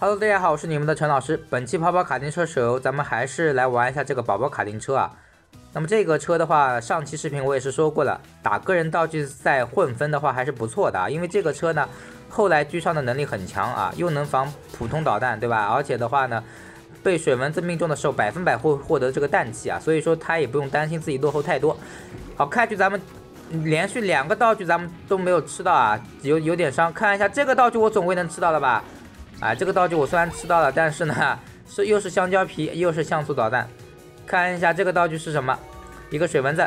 Hello，大家好，我是你们的陈老师。本期跑跑卡丁车手游，咱们还是来玩一下这个宝宝卡丁车啊。那么这个车的话，上期视频我也是说过了，打个人道具赛混分的话还是不错的啊。因为这个车呢，后来居上的能力很强啊，又能防普通导弹，对吧？而且的话呢，被水蚊子命中的时候，百分百会获得这个氮气啊，所以说他也不用担心自己落后太多。好，开局咱们连续两个道具咱们都没有吃到啊，有有点伤。看一下这个道具，我总归能吃到了吧？啊，这个道具我虽然吃到了，但是呢，是又是香蕉皮，又是像素导弹。看一下这个道具是什么，一个水蚊子，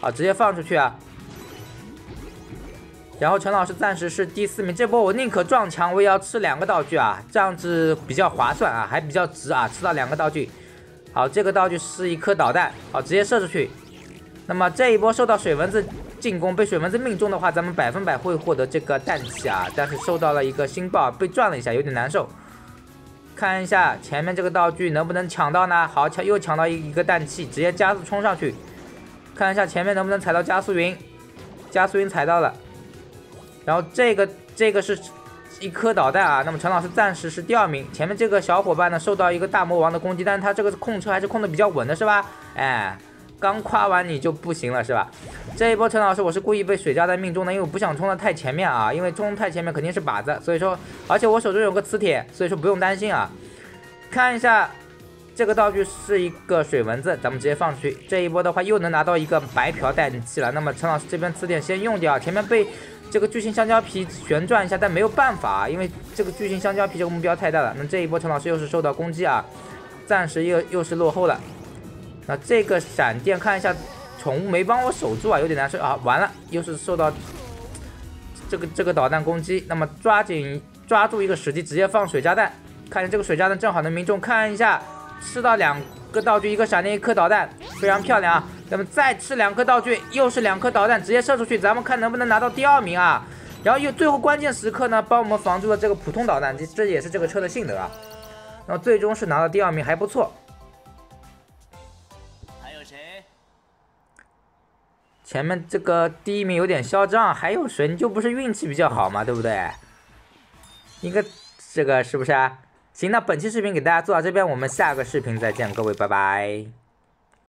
好，直接放出去啊。然后陈老师暂时是第四名，这波我宁可撞墙，我也要吃两个道具啊，这样子比较划算啊，还比较值啊，吃到两个道具。好，这个道具是一颗导弹，好，直接射出去。那么这一波受到水蚊子。进攻被水蚊子命中的话，咱们百分百会获得这个氮气啊！但是受到了一个星爆，被转了一下，有点难受。看一下前面这个道具能不能抢到呢？好，抢又抢到一一个氮气，直接加速冲上去。看一下前面能不能踩到加速云，加速云踩到了。然后这个这个是一颗导弹啊！那么陈老师暂时是第二名，前面这个小伙伴呢受到一个大魔王的攻击，但是他这个控车还是控的比较稳的，是吧？哎。刚夸完你就不行了是吧？这一波陈老师我是故意被水炸弹命中的，因为我不想冲的太前面啊，因为冲太前面肯定是靶子，所以说，而且我手中有个磁铁，所以说不用担心啊。看一下这个道具是一个水蚊子，咱们直接放出去。这一波的话又能拿到一个白嫖氮气了。那么陈老师这边磁铁先用掉，前面被这个巨型香蕉皮旋转一下，但没有办法，啊因为这个巨型香蕉皮这个目标太大了。那这一波陈老师又是受到攻击啊，暂时又又是落后了。那这个闪电看一下，宠物没帮我守住啊，有点难受啊！完了，又是受到这个这个导弹攻击。那么抓紧抓住一个时机，直接放水炸弹。看见这个水炸弹正好能命中，看一下吃到两个道具，一个闪电，一颗导弹，非常漂亮啊！咱们再吃两颗道具，又是两颗导弹，直接射出去，咱们看能不能拿到第二名啊！然后又最后关键时刻呢，帮我们防住了这个普通导弹，这这也是这个车的性能啊。然后最终是拿到第二名，还不错。前面这个第一名有点嚣张，还有谁？你就不是运气比较好嘛，对不对？应该这个是不是啊？行，那本期视频给大家做到这边，我们下个视频再见，各位，拜拜。